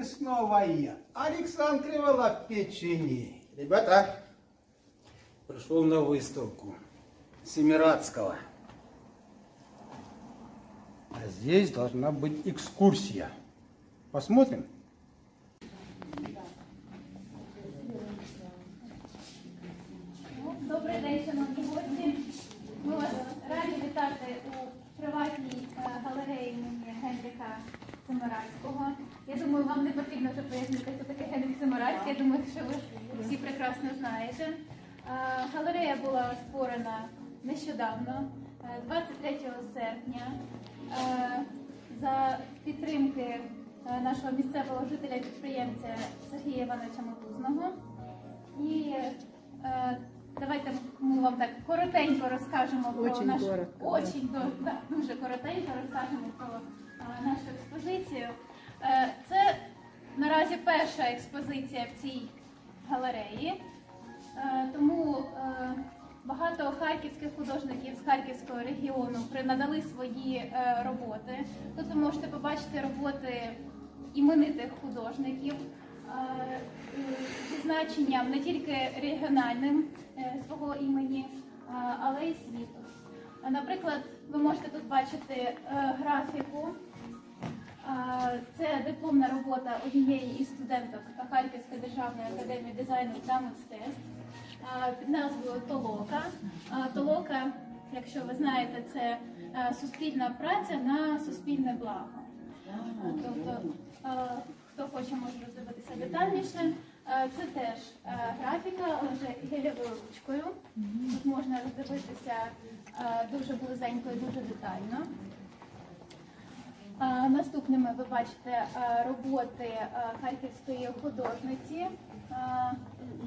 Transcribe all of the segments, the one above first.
И снова я. Александрова печени. Ребята, пришел на выставку Семирадского. А здесь должна быть экскурсия. Посмотрим? Добрий день, шановні гості. Ми вас раді вітати у приватній е, галереї імені Генріха Семирадського. Я думаю, вам не потрібно вже пояснити, хто такий Генріх Семирадський. Я думаю, що ви всі прекрасно знаєте. Е, Галерея була створена нещодавно, е, 23 серпня, е, за підтримки е, нашого місцевого жителя підприємця Сергія Івановича Мотузного. І е, давайте ми вам так коротенько розкажемо про Очень нашу коротко, очень да, дуже коротенько розкажемо про е, нашу експозицію. Е, це наразі перша експозиція в цій галереї, Е, тому е, багато харківських художників з харківського регіону принадали свої роботи. Тут ви можете побачити роботи іменитих художників зі значенням не тільки регіональним свого імені, але й світу. Наприклад, ви можете тут бачити графіку. Це дипломна робота однієї із студенток Харківської державної академії дизайну та мистецтв під назвою Толока. Толока, якщо ви знаєте, це суспільна праця на суспільне благо. Тобто, хто хоче, може роздивитися детальніше. Це теж графіка, але вже гелєвою ручкою. Тут можна роздивитися дуже близенько і дуже детально. Наступними ви бачите роботи харківської художниці.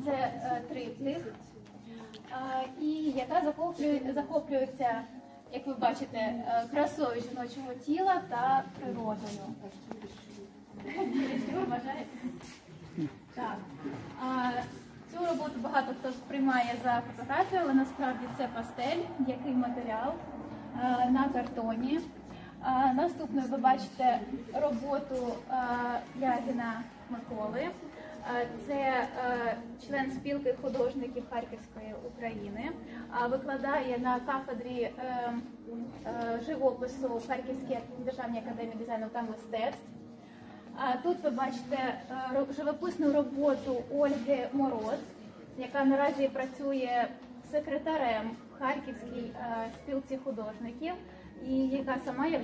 Це триплих, і яка захоплює, захоплюється, як ви бачите, красою жіночого тіла та природою. Цю роботу багато хто сприймає за фотографію, але насправді це пастель, який матеріал на картоні. Наступною ви бачите роботу Лягіна Миколи. Це член спілки художників Харківської України. Викладає на кафедрі е, е, живопису в Харківській державній академії дизайну та мистецтв. Тут ви бачите е, живописну роботу Ольги Мороз, яка наразі працює секретарем в Харківській спілці художників, і яка сама є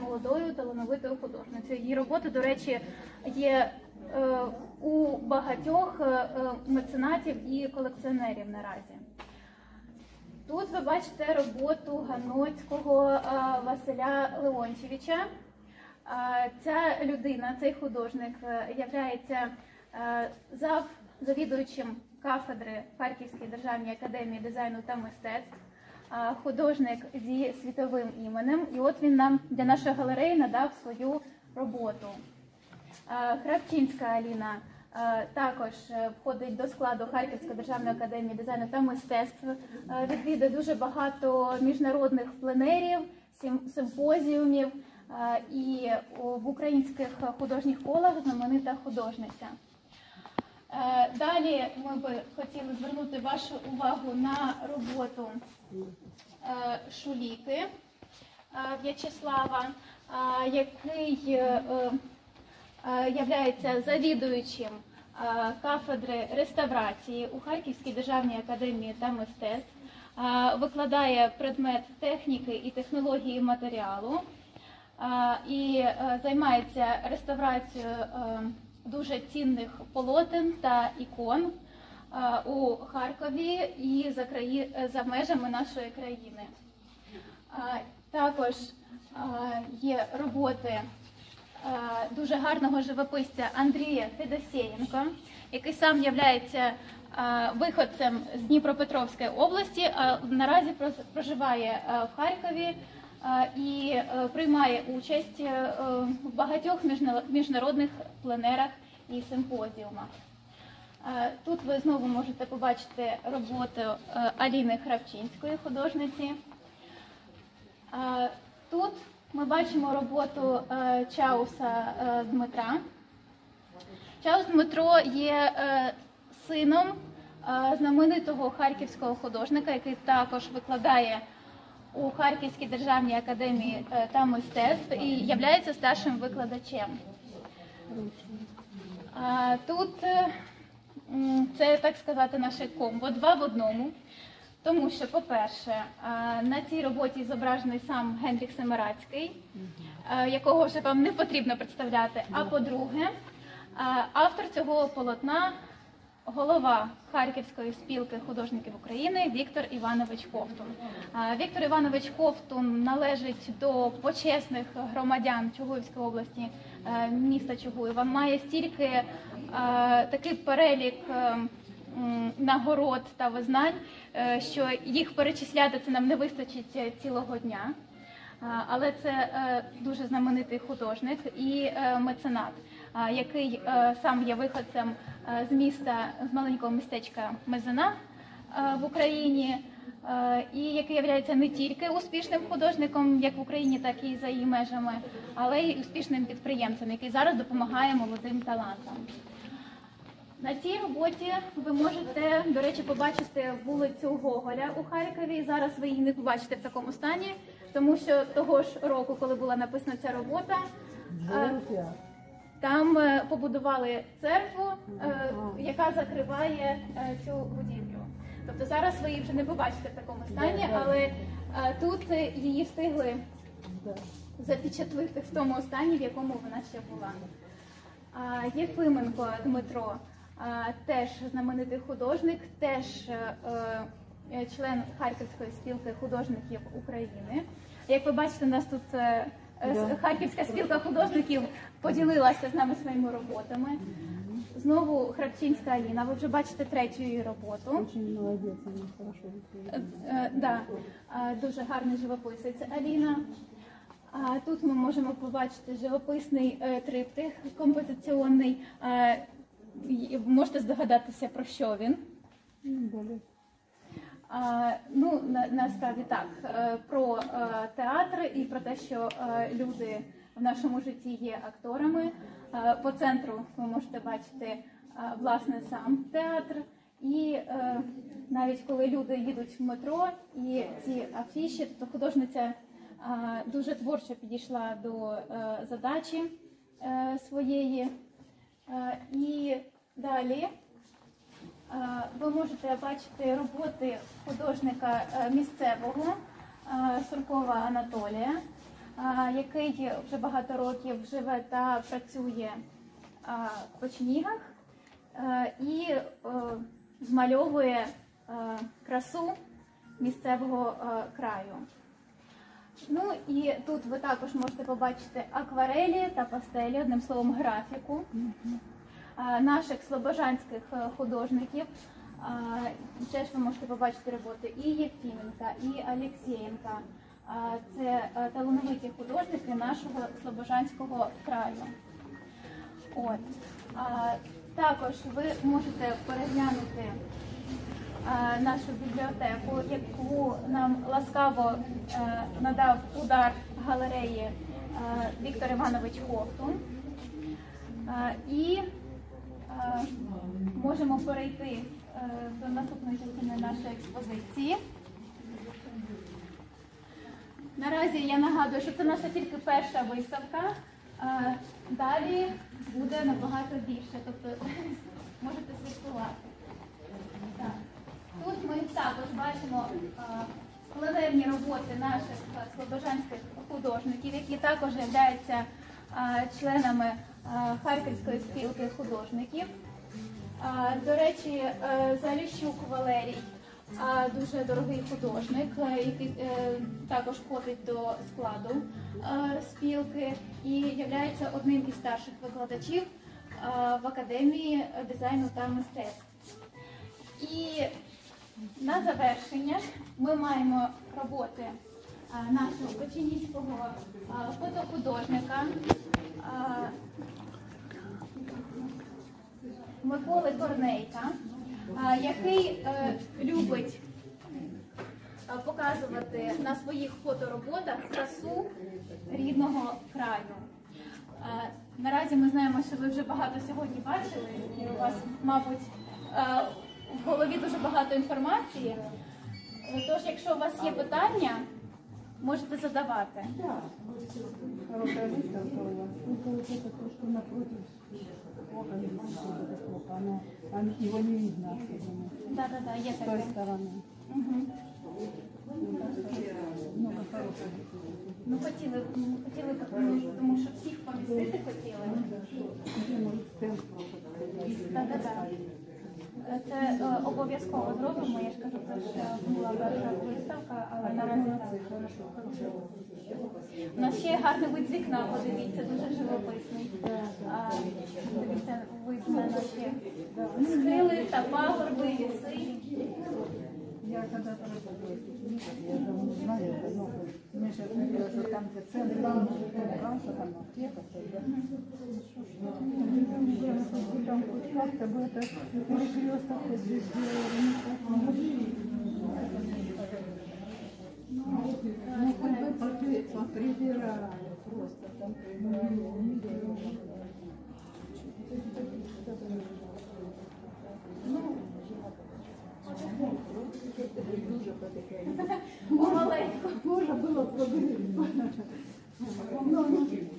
молодою талановитою художницею. Її роботи, до речі, є е, у багатьох е, е, меценатів і колекціонерів наразі. Тут ви бачите роботу Ганоцького Василя Леончевича. Ця людина, цей художник, зав завідуючим кафедри Харківської державній академії дизайну та мистецтв, художник зі світовим іменем. І от він нам для нашої галереї надав свою роботу. Кравчинська Аліна також е, входить до складу Харківської державної академії дизайну та мистецтв. Е, Відвідує дуже багато міжнародних пленерів, симпозіумів і в українських художніх колах знаменита художниця. Е, Далі ми би хотіли звернути вашу увагу на роботу Шуліки. Е, В'ячеслава, е, який е, е, являється завідуючим е, кафедри реставрації у Харківській державній академії та мистецтв, е, викладає предмет техніки і технології матеріалу е, і е, займається реставрацією е, дуже цінних полотен та ікон. е, у Харкові і за, краї... за межами нашої країни. Е, Також е, є роботи е, дуже гарного живописця Андрія Федосєєнко, який сам є виходцем з Дніпропетровської області, а наразі проживає е, в Харкові е, і е, приймає участь е, в багатьох міжнародних пленерах і симпозіумах. Е, Тут ви знову можете побачити роботу е, Аліни Хравчинської художниці. Е, Тут ми бачимо роботу Чауса Дмитра. Чарльз Дмитро є сином знаменитого харківського художника, який також викладає у Харківській державній академії та мистецтв і являється старшим викладачем. Тут це так сказати наше комбо два в одному. Тому що, по-перше, на цій роботі зображений сам Генріх Семирацький, якого вже вам не потрібно представляти. А по-друге, автор цього полотна голова Харківської спілки художників України Віктор Іванович Ковтун. Віктор Іванович Ковтун належить до почесних громадян Чугуївської області е, міста Чугуєва. Має стільки такий перелік. е, Нагород та визнань, е, що їх перечисляти це нам не вистачить е, цілого дня. Але це е, дуже знаменитий художник і е, меценат, який е, сам є виходцем е, з міста з маленького містечка Мезена е, в Україні, е, і який є не тільки успішним художником, як в Україні, так і за її межами, але й успішним підприємцем, який зараз допомагає молодим талантам. На цій роботі ви можете, до речі, побачити вулицю Гоголя у Харкові. Зараз ви її не побачите в такому стані, тому що того ж року, коли була написана ця робота, е, там е, побудували церкву, е, яка закриває цю будівлю. Тобто зараз ви її вже не побачите в такому стані, але тут її встигли запечатлити в тому стані, в якому вона ще була. Єфименко Дмитро теж знаменитий художник, теж е, е, член Харківської спілки художників України. Як ви бачите, у нас тут е. Харківська спілка художників поділилася з нами своїми роботами. Знову Храпчинська Аліна. Ви вже бачите третю її роботу. Очень молодец, она хорошо Да, дуже гарний живописець Аліна. А тут ми можемо побачити живописний триптих композиційний. Можете здогадатися про що він? Ну. А, ну на, насправді так е, про е, театр і про те, що е, люди в нашому житті є акторами. По центру ви можете бачити власне сам театр. І е, навіть коли люди їдуть в метро і ці афіші, то художниця е, дуже творчо підійшла до е, задачі е, своєї. Далі. Е, Ви можете бачити роботи художника е, місцевого е, Суркова Анатолія, який вже багато років живе та працює в Печнігах е, і змальовує красу місцевого краю. Ну і тут ви також можете побачити акварелі та пастелі, одним словом, графіку наших слобожанських е, художників. Теж ви можете побачити роботи і Єфіменка, і Алєксєєнка. Це е, талановиті художники нашого слобожанського краю. От. Також ви можете переглянути е, нашу бібліотеку, яку нам ласкаво е, надав удар галереї е, Віктор Іванович Ковтун. Е, І е, можемо перейти е, до наступної частини нашої експозиції. Наразі я нагадую, що це наша тільки перша виставка. Е, Далі буде набагато більше, тобто можете слідкувати. Тут ми також бачимо е, пленерні роботи наших е, слобожанських художників, які також являються е, членами Харківської спілки художників. До речі, е, Заліщук Валерій дуже дорогий художник, е, який е, також входить до складу спілки і є одним із старших викладачів в академії дизайну та мистецтв. І на завершення ми маємо роботи нашого печеніського фотохудожника Миколи Корнейка, який е, любить е, показувати на своїх фотороботах красу рідного краю. Наразі ми знаємо, що ви вже багато сьогодні бачили, і у вас, мабуть, е, в голові дуже багато інформації. Тож, якщо у вас є питання, можете задавати. Хорошая выставка у вас. Только вот это то, что напротив плохо видно, что это плохо. Оно, оно- его не видно особенно. Да, да, да, є С той таке. стороны. Мгм. Много хороших. Ну хотіли, м, хотіли тому, тому що всіх помістити хотіли. Где может стенд Це е, обов'язково зробимо. Я ж кажу, це ж е, була перша виставка, але наразі так. У нас ще гарний вид з вікна, подивіться, дуже живописний. Дивіться, вид на наші схили та пагорби, ліси. Я когда-то я давно знаю говорили, что там, где центр, там аптека? Там хоть как-то бы это перекресток хоть здесь сделали, ну, хоть бы попри- поприбирали просто там. Потихеньку. Помаленьку. Можно было поговорить. А,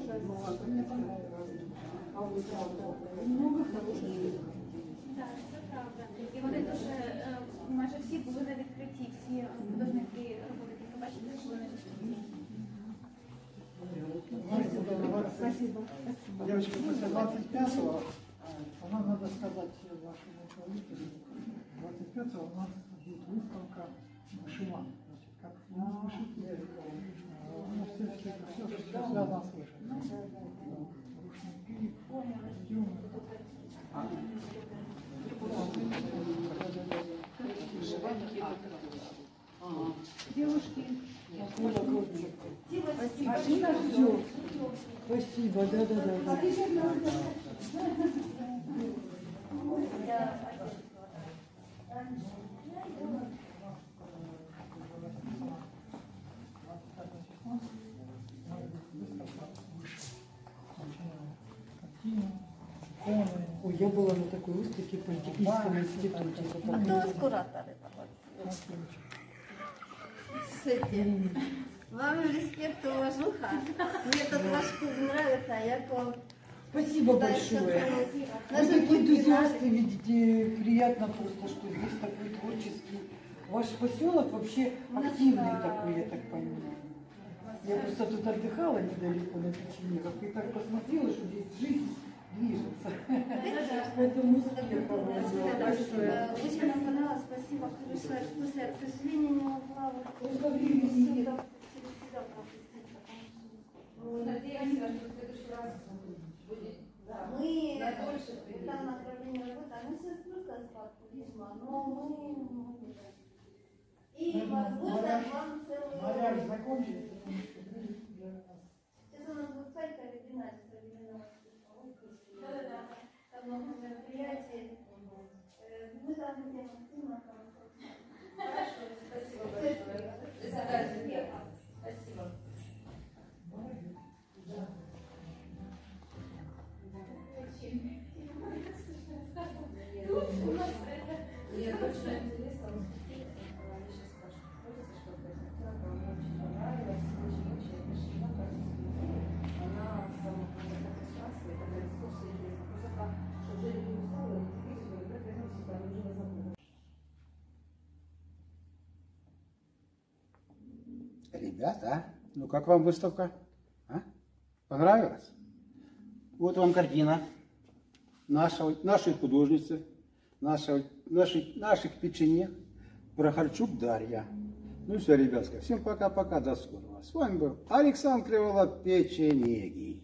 Нет, хорошая была, мне понравилось. А вот это много хороших Так, це правда. І вони дуже е, майже всі були на відкритті, всі художники роботи, які ви бачите, були на відкритті. Спасибо. Спасибо. Девочки, после 25-го, а нам надо сказать вашему руководителю, 25-го у нас будет выставка вышиван. Значит, как у нас вышивки, ну, все, все, все, что связано с вышивкой. Рушники, костюмы. Девушки, Спасибо. Спасибо, да, да, да. да. Ой, я была на такой выставке в Политехническом институте. А хто з куратори? Слушайте, вам респект, уважуха. Мне этот ваш клуб нравится, а я к вам Спасибо Да, большое. Вы Наши такие энтузиасты, видите, приятно просто, что здесь такой творческий. Ваш поселок вообще активный такой, я так понимаю. Я просто тут отдыхала недалеко на печенегах и так посмотрела, что здесь жизнь движется. К этому успеху. Спасибо, хорошая экскурсия. К сожалению, не могла ну, вот Надеемся, что в следующий раз будет да, мы дольше там направление работы, а мы сейчас просто остатку туризма, но мы и возможно вам целый. Сейчас у нас. Будет сайт оригинальный. Да-да-да. Там много. Э, Мы там. Ребята, ну как вам выставка? А? Понравилась? Вот вам картина нашего, нашей художницы, нашего, нашей, наших печенек, Прохорчук Дарья. Ну все, ребятки, всем пока-пока, до скорого. С вами был Александр Криволап, Печенеги.